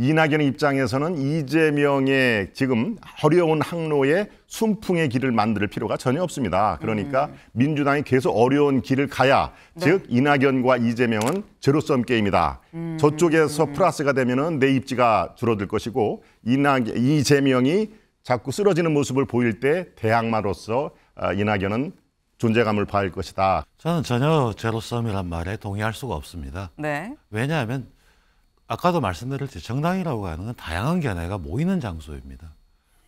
이낙연 입장에서는 이재명의 지금 어려운 항로에 순풍의 길을 만들 필요가 전혀 없습니다. 그러니까 음. 민주당이 계속 어려운 길을 가야 네. 즉 이낙연과 이재명은 제로섬 게임이다. 음. 저쪽에서 플러스가 되면은 내 입지가 줄어들 것이고 이낙 이재명이 자꾸 쓰러지는 모습을 보일 때 대항마로서 아, 이낙연은 존재감을 봐할 것이다. 저는 전혀 제로섬이란 말에 동의할 수가 없습니다. 네. 왜냐하면 아까도 말씀드렸듯이 정당이라고 하는 건 다양한 견해가 모이는 장소입니다.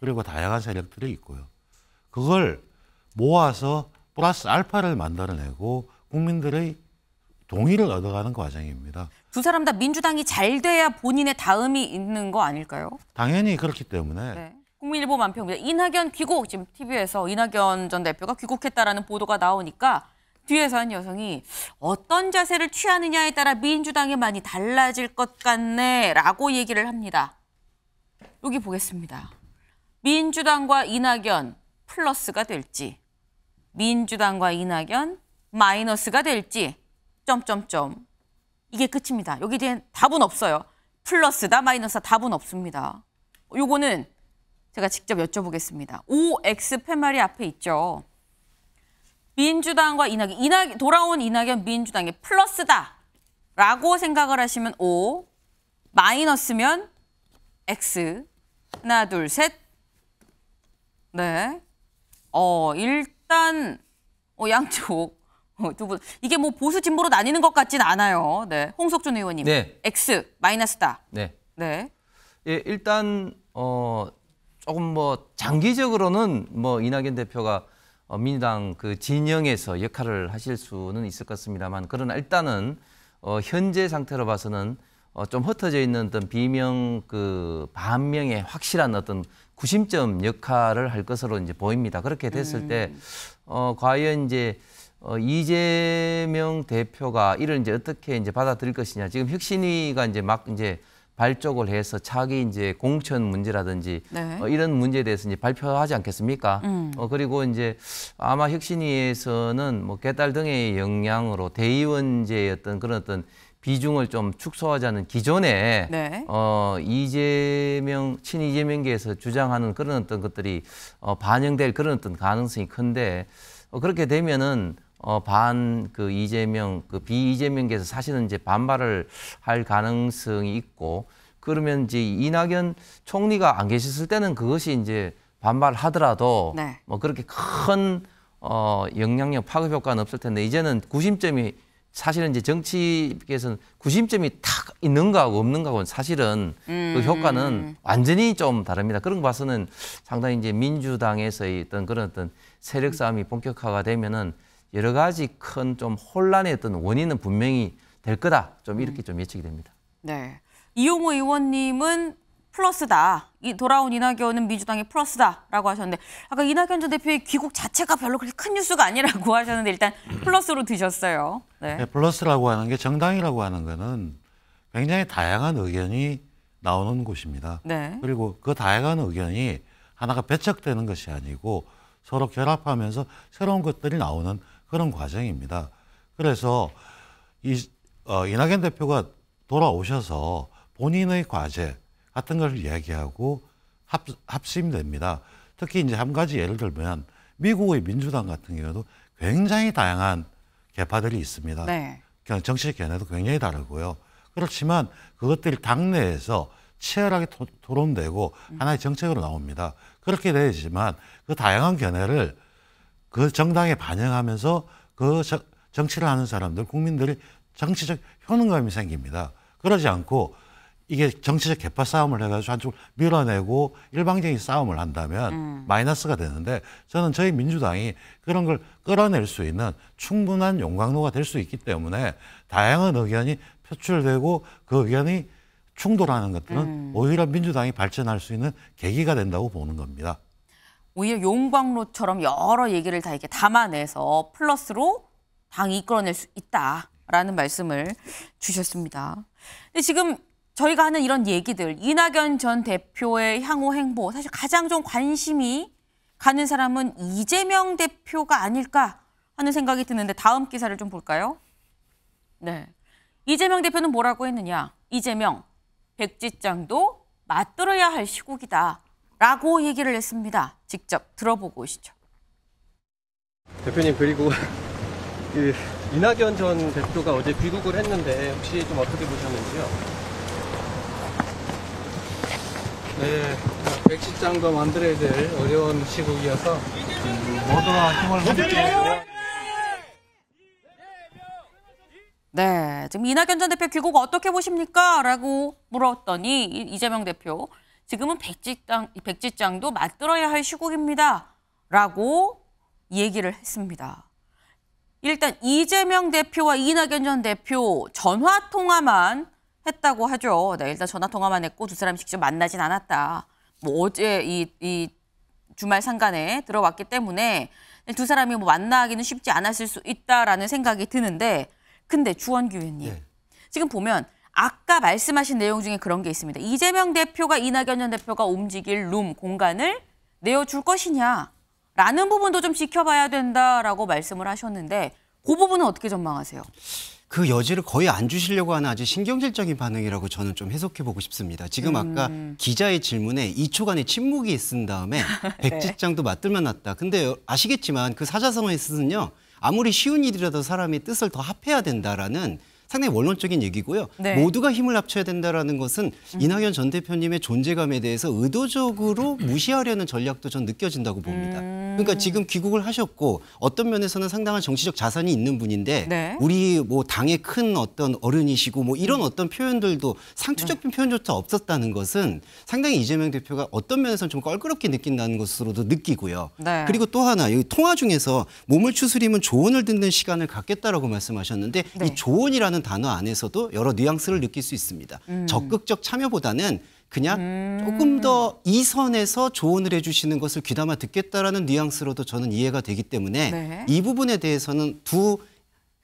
그리고 다양한 세력들이 있고요. 그걸 모아서 플러스 알파를 만들어내고 국민들의 동의를 얻어가는 과정입니다. 두 사람 다 민주당이 잘 돼야 본인의 다음이 있는 거 아닐까요? 당연히 그렇기 때문에 네. 국민일보 만평입니다. 이낙연 귀국 지금 TV에서 이낙연 전 대표가 귀국했다라는 보도가 나오니까 뒤에서 한 여성이 어떤 자세를 취하느냐에 따라 민주당이 많이 달라질 것 같네라고 얘기를 합니다. 여기 보겠습니다. 민주당과 이낙연 플러스가 될지 민주당과 이낙연 마이너스가 될지 점점점 이게 끝입니다. 여기 대한 답은 없어요. 플러스다 마이너스다 답은 없습니다. 요거는 제가 직접 여쭤보겠습니다. OX 팻말이 앞에 있죠. 민주당과 이낙연, 이낙 돌아온 이낙연 민주당의 플러스다. 라고 생각을 하시면 O, 마이너스면 X. 하나, 둘, 셋. 네. 어, 일단, 어, 양쪽. 어, 두 분. 이게 뭐 보수 진보로 나뉘는 것 같진 않아요. 네. 홍석준 의원님. 네. X, 마이너스다. 네. 네. 예, 일단, 어, 조금 뭐 장기적으로는 뭐 이낙연 대표가 어, 민주당 그 진영에서 역할을 하실 수는 있을 것 같습니다만 그러나 일단은 어, 현재 상태로 봐서는 어, 좀 흩어져 있는 어떤 비명 그 반명의 확실한 어떤 구심점 역할을 할 것으로 이제 보입니다. 그렇게 됐을 음. 때 어, 과연 이제 어, 이재명 대표가 이를 이제 어떻게 이제 받아들일 것이냐. 지금 혁신위가 이제 막 이제 발족을 해서 차기 이제 공천 문제라든지 네. 어, 이런 문제에 대해서 이제 발표하지 않겠습니까? 음. 어, 그리고 이제 아마 혁신위에서는 뭐 개딸 등의 영향으로 대의원제의 어떤 그런 어떤 비중을 좀 축소하자는 기존에 네. 어, 이재명 친이재명계에서 주장하는 그런 어떤 것들이 어, 반영될 그런 어떤 가능성이 큰데 어, 그렇게 되면은 어, 반 그 이재명 그 비이재명께서 사실은 이제 반발을 할 가능성이 있고 그러면 이제 이낙연 총리가 안 계셨을 때는 그것이 이제 반발하더라도 네. 뭐 그렇게 큰 어, 영향력 파급 효과는 없을 텐데 이제는 구심점이 사실은 이제 정치계에서는 구심점이 탁 있는 거하고 없는 거하고는 사실은 그 음. 그 효과는 완전히 좀 다릅니다. 그런 거 봐서는 상당히 이제 민주당에서의 어떤 그런 어떤 세력 싸움이 본격화가 되면은 여러 가지 큰 좀 혼란의 어떤 원인은 분명히 될 거다. 좀 이렇게 좀 예측이 됩니다. 네. 이용호 의원님은 플러스다. 이 돌아온 이낙연은 민주당의 플러스다라고 하셨는데 아까 이낙연 전 대표의 귀국 자체가 별로 그렇게 큰 뉴스가 아니라고 하셨는데 일단 플러스로 드셨어요. 네. 네, 플러스라고 하는 게 정당이라고 하는 거는 굉장히 다양한 의견이 나오는 곳입니다. 네. 그리고 그 다양한 의견이 하나가 배척되는 것이 아니고 서로 결합하면서 새로운 것들이 나오는 그런 과정입니다. 그래서 이 어, 이낙연 대표가 돌아오셔서 본인의 과제 같은 걸 이야기하고 합, 합심됩니다. 특히 이제 한 가지 예를 들면 미국의 민주당 같은 경우도 굉장히 다양한 개파들이 있습니다. 네. 그냥 정치적 견해도 굉장히 다르고요. 그렇지만 그것들이 당내에서 치열하게 토, 론되고 음. 하나의 정책으로 나옵니다. 그렇게 되지만 그 다양한 견해를 그 정당에 반영하면서 그 저, 정치를 하는 사람들, 국민들이 정치적 효능감이 생깁니다. 그러지 않고 이게 정치적 개파 싸움을 해가지고 한쪽 밀어내고 일방적인 싸움을 한다면 음. 마이너스가 되는데 저는 저희 민주당이 그런 걸 끌어낼 수 있는 충분한 용광로가 될 수 있기 때문에 다양한 의견이 표출되고 그 의견이 충돌하는 것들은 음. 오히려 민주당이 발전할 수 있는 계기가 된다고 보는 겁니다. 오히려 용광로처럼 여러 얘기를 다 이렇게 담아내서 플러스로 당이 이끌어낼 수 있다라는 말씀을 주셨습니다. 근데 지금 저희가 하는 이런 얘기들 이낙연 전 대표의 향후 행보 사실 가장 좀 관심이 가는 사람은 이재명 대표가 아닐까 하는 생각이 드는데 다음 기사를 좀 볼까요? 네. 이재명 대표는 뭐라고 했느냐? 이재명 백지장도 맞들어야 할 시국이다 라고 얘기를 했습니다. 직접 들어보고 오시죠. 대표님 그리고 그 이낙연 전 대표가 어제 귀국을 했는데 혹시 좀 어떻게 보셨는지요? 네, 백시장도 만들어야 될 어려운 시국이어서 음, 모두가 힘을 함께 네, 지금 이낙연 전 대표 귀국 어떻게 보십니까? 라고 물었더니 이- 이재명 대표 지금은 백지장, 백지장도 맞들어야 할 시국입니다. 라고 얘기를 했습니다. 일단 이재명 대표와 이낙연 전 대표 전화 통화만 했다고 하죠. 네, 일단 전화 통화만 했고 두 사람이 직접 만나진 않았다. 뭐 어제 이, 이 주말 상간에 들어왔기 때문에 두 사람이 뭐 만나기는 쉽지 않았을 수 있다라는 생각이 드는데 근데 주원규 의원님 네. 지금 보면 아까 말씀하신 내용 중에 그런 게 있습니다. 이재명 대표가 이낙연 전 대표가 움직일 룸 공간을 내어줄 것이냐라는 부분도 좀 지켜봐야 된다라고 말씀을 하셨는데 그 부분은 어떻게 전망하세요? 그 여지를 거의 안 주시려고 하는 아주 신경질적인 반응이라고 저는 좀 해석해 보고 싶습니다. 지금 아까 기자의 질문에 2초간의 침묵이 쓴 다음에 백지장도 맞들만 났다. 근데 아시겠지만 그 사자성어의 뜻은요. 아무리 쉬운 일이라도 사람이 뜻을 더 합해야 된다라는 상당히 원론적인 얘기고요. 네. 모두가 힘을 합쳐야 된다라는 것은 이낙연 전 대표님의 존재감에 대해서 의도적으로 무시하려는 전략도 전 느껴진다고 봅니다. 그러니까 지금 귀국을 하셨고 어떤 면에서는 상당한 정치적 자산이 있는 분인데 네. 우리 뭐 당의 큰 어떤 어른이시고 뭐 이런 어떤 표현들도 상투적인 표현조차 없었다는 것은 상당히 이재명 대표가 어떤 면에서는 좀 껄끄럽게 느낀다는 것으로도 느끼고요. 네. 그리고 또 하나 여기 통화 중에서 몸을 추스리면 조언을 듣는 시간을 갖겠다라고 말씀하셨는데 네. 이 조언이라는 단어 안에서도 여러 뉘앙스를 느낄 수 있습니다. 음. 적극적 참여보다는 그냥 조금 더 이 선에서 조언을 해주시는 것을 귀담아 듣겠다라는 뉘앙스로도 저는 이해가 되기 때문에 네. 이 부분에 대해서는 두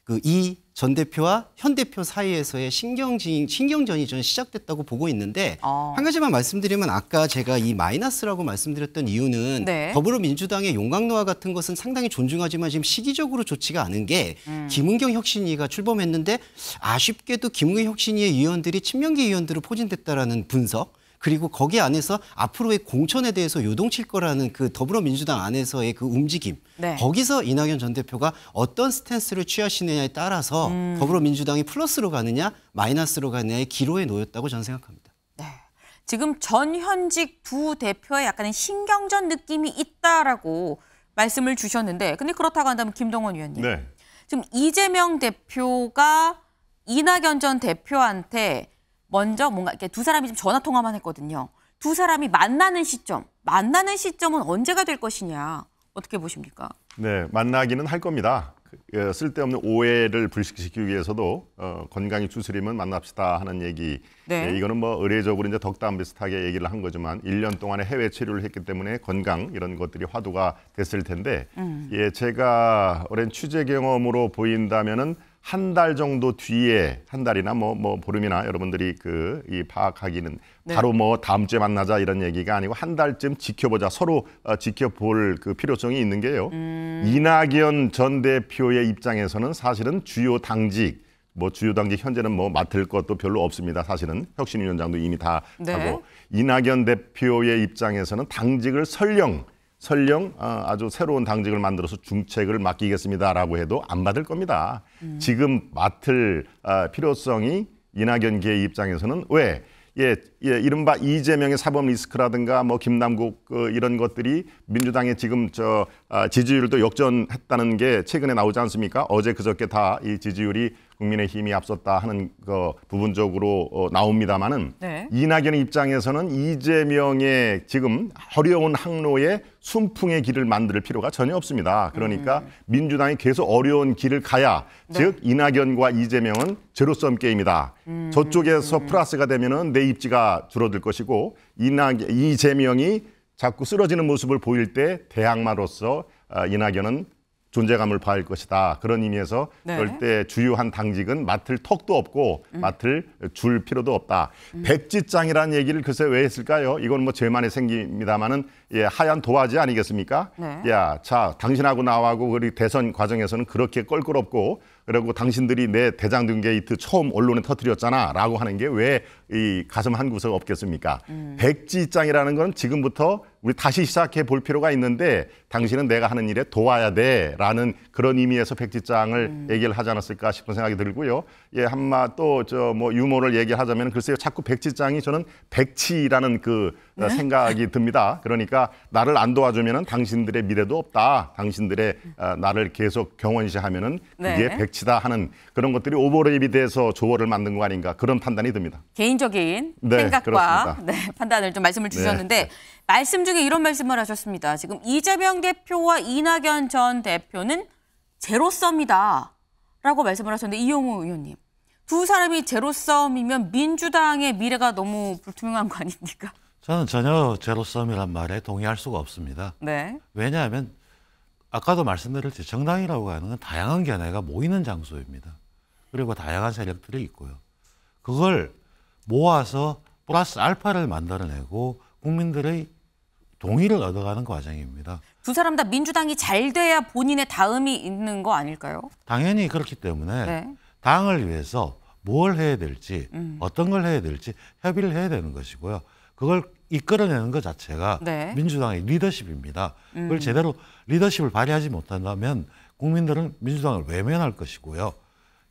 그 이 전 대표와 현 대표 사이에서의 신경진 신경전이 저는 시작됐다고 보고 있는데 어. 한 가지만 말씀드리면 아까 제가 이 마이너스라고 말씀드렸던 이유는 네. 더불어민주당의 용광로와 같은 것은 상당히 존중하지만 지금 시기적으로 좋지가 않은 게 김은경 혁신위가 출범했는데 아쉽게도 김은경 혁신위의 위원들이 친명계 위원들을 포진됐다라는 분석 그리고 거기 안에서 앞으로의 공천에 대해서 요동칠 거라는 그 더불어민주당 안에서의 그 움직임 네. 거기서 이낙연 전 대표가 어떤 스탠스를 취하시느냐에 따라서 더불어민주당이 플러스로 가느냐 마이너스로 가느냐의 기로에 놓였다고 저는 생각합니다. 네. 지금 전 현직 두 대표의 약간의 신경전 느낌이 있다라고 말씀을 주셨는데 근데 그렇다고 한다면 김동원 의원님 네. 지금 이재명 대표가 이낙연 전 대표한테 먼저 뭔가 이렇게 두 사람이 지금 전화 통화만 했거든요. 두 사람이 만나는 시점, 만나는 시점은 언제가 될 것이냐 어떻게 보십니까? 네, 만나기는 할 겁니다. 그, 예, 쓸데없는 오해를 불식시키기 위해서도 어, 건강히 추스리면 만납시다 하는 얘기. 네. 예, 이거는 뭐 의례적으로 이제 덕담 비슷하게 얘기를 한 거지만 1년 동안에 해외 체류를 했기 때문에 건강 이런 것들이 화두가 됐을 텐데 예, 제가 오랜 취재 경험으로 보인다면은 한 달 정도 뒤에 한 달이나 뭐뭐 보름이나 여러분들이 그 이 파악하기는 네. 바로 뭐 다음 주에 만나자 이런 얘기가 아니고 한 달쯤 지켜보자 서로 어, 지켜볼 그 필요성이 있는 게요. 이낙연 전 대표의 입장에서는 사실은 주요 당직 뭐 주요 당직 현재는 뭐 맡을 것도 별로 없습니다. 사실은 혁신위원장도 이미 다 네. 하고 이낙연 대표의 입장에서는 당직을 설령 설령 어, 아주 새로운 당직을 만들어서 중책을 맡기겠습니다라고 해도 안 받을 겁니다. 지금 맡을 어, 필요성이 이낙연 계의 입장에서는 왜? 예, 예, 이른바 이재명의 사법 리스크라든가 뭐 김남국 그 이런 것들이 민주당의 지금 저 아, 지지율도 역전했다는 게 최근에 나오지 않습니까? 어제 그저께 다 이 지지율이 국민의힘이 앞섰다 하는 거 부분적으로 어, 나옵니다만은 네. 이낙연의 입장에서는 이재명의 지금 어려운 항로에 순풍의 길을 만들 필요가 전혀 없습니다. 그러니까 민주당이 계속 어려운 길을 가야 즉 이낙연과 이재명은 제로섬 게임이다. 저쪽에서 플러스가 되면은 내 입지가 줄어들 것이고 이낙 이재명이 자꾸 쓰러지는 모습을 보일 때 대항마로서 아, 이낙연은 존재감을 봐야 할 것이다. 그런 의미에서 네. 때 주요한 당직은 맡을 턱도 없고 맡을 줄 필요도 없다. 백지장이라는 얘기를 글쎄 왜 했을까요? 이건 뭐 저만의 생각입니다마는 예, 하얀 도화지 아니겠습니까? 네. 야, 자, 당신하고 나하고 우리 대선 과정에서는 그렇게 껄끄럽고 그리고 당신들이 내 대장동 게이트 처음 언론에 터뜨렸잖아라고 하는 게 왜 이 가슴 한 구석 없겠습니까? 백지장이라는 건 지금부터 우리 다시 시작해 볼 필요가 있는데 당신은 내가 하는 일에 도와야 돼라는 그런 의미에서 백지장을 얘기를 하지 않았을까 싶은 생각이 들고요. 예, 한마 또 저 뭐 유머를 얘기하자면 글쎄요, 자꾸 백지장이 저는 백치라는 그 어, 생각이 듭니다. 그러니까 나를 안 도와주면은 당신들의 미래도 없다. 당신들의 어, 나를 계속 경원시하면은 그게 네. 백치다 하는 그런 것들이 오버랩이 돼서 조어를 만든 거 아닌가 그런 판단이 듭니다. 개인적인 네, 생각과. 네, 판단을 좀 말씀을 주셨는데 네. 말씀 중에 이런 말씀을 하셨습니다. 지금 이재명 대표와 이낙연 전 대표는 제로섬이다 라고 말씀을 하셨는데 이용호 의원님 두 사람이 제로섬이면 민주당의 미래가 너무 불투명한 거 아닙니까? 저는 전혀 제로섬이란 말에 동의할 수가 없습니다. 네. 왜냐하면 아까도 말씀드렸듯이 정당이라고 하는 건 다양한 견해가 모이는 장소입니다. 그리고 다양한 세력들이 있고요. 그걸 모아서 플러스 알파를 만들어내고 국민들의 동의를 얻어가는 과정입니다. 두 사람 다 민주당이 잘 돼야 본인의 다음이 있는 거 아닐까요? 당연히 그렇기 때문에 네. 당을 위해서 뭘 해야 될지 어떤 걸 해야 될지 협의를 해야 되는 것이고요. 그걸 이끌어내는 것 자체가 네. 민주당의 리더십입니다. 그걸 제대로 리더십을 발휘하지 못한다면 국민들은 민주당을 외면할 것이고요.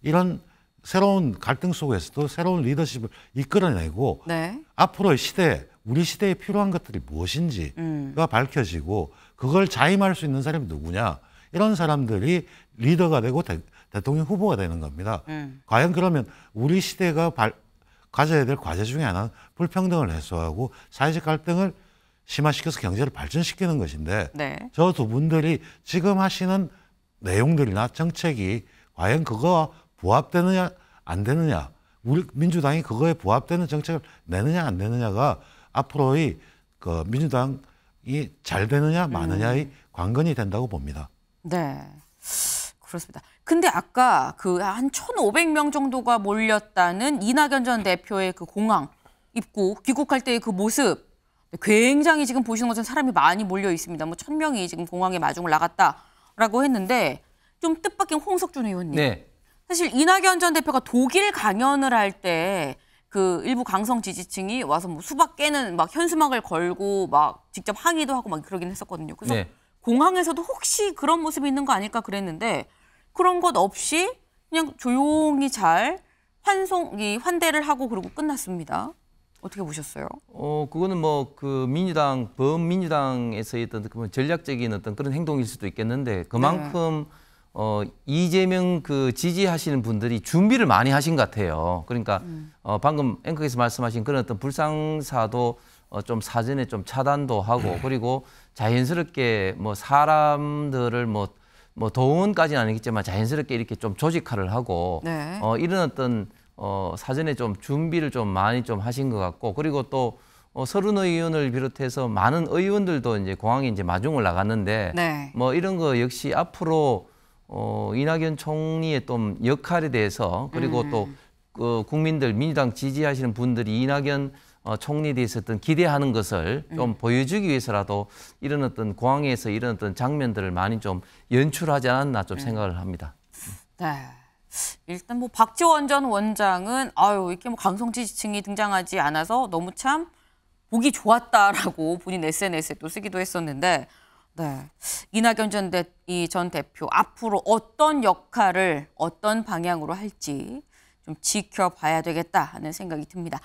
이런 새로운 갈등 속에서도 새로운 리더십을 이끌어내고 네. 앞으로의 시대, 우리 시대에 필요한 것들이 무엇인지가 밝혀지고 그걸 자임할 수 있는 사람이 누구냐 이런 사람들이 리더가 되고 대, 통령 후보가 되는 겁니다. 과연 그러면 우리 시대가 발, 가져야 될 과제 중에 하나는 불평등을 해소하고 사회적 갈등을 심화시켜서 경제를 발전시키는 것인데 네. 저두 분들이 지금 하시는 내용들이나 정책이 과연 그거와 부합되느냐 안 되느냐 우리 민주당이 그거에 부합되는 정책을 내느냐 안 내느냐가 앞으로의 그 민주당이 잘 되느냐 마느냐의 관건이 된다고 봅니다. 네. 그렇습니다. 근데 아까 그 한 1,500명 정도가 몰렸다는 이낙연 전 대표의 그 공항 입구 귀국할 때의 그 모습 굉장히 지금 보시는 것처럼 사람이 많이 몰려 있습니다. 뭐 1,000명이 지금 공항에 마중을 나갔다라고 했는데 좀 뜻밖인 홍석준 의원님. 네. 사실 이낙연 전 대표가 독일 강연을 할 때 그 일부 강성 지지층이 와서 뭐 수박 깨는 막 현수막을 걸고 막 직접 항의도 하고 막 그러긴 했었거든요. 그래서 네. 공항에서도 혹시 그런 모습이 있는 거 아닐까 그랬는데 그런 것 없이 그냥 조용히 잘 환송 이 환대를 하고 그러고 끝났습니다. 어떻게 보셨어요? 어 그거는 뭐 그 민주당 범민주당에서의 어떤 그 전략적인 어떤 그런 행동일 수도 있겠는데 그만큼 어 이재명 그 지지하시는 분들이 준비를 많이 하신 것 같아요. 그러니까 어 방금 앵커께서 말씀하신 그런 어떤 불상사도 어 좀 사전에 좀 차단도 하고 그리고 자연스럽게 뭐 사람들을 뭐 뭐 도원까지는 아니겠지만 자연스럽게 이렇게 좀 조직화를 하고 네. 어, 이런 어떤 어, 사전에 좀 준비를 좀 많이 좀 하신 것 같고 그리고 또 어, 서른 의원을 비롯해서 많은 의원들도 이제 공항에 이제 마중을 나갔는데 네. 뭐 이런 거 역시 앞으로 어, 이낙연 총리의 좀 역할에 대해서 그리고 음. 또그 국민들 민주당 지지하시는 분들이 이낙연 어, 총리에 대해서 어떤 기대하는 것을 좀 보여주기 위해서라도 이런 어떤 공항에서 이런 어떤 장면들을 많이 좀 연출하지 않았나 좀 생각을 합니다. 네. 일단 뭐 박지원 전 원장은 아유 이렇게 뭐 강성 지지층이 등장하지 않아서 너무 참 보기 좋았다라고 본인 SNS에 또 쓰기도 했었는데 네. 이낙연 전, 대, 이전 대표 앞으로 어떤 역할을 어떤 방향으로 할지 좀 지켜봐야 되겠다 하는 생각이 듭니다.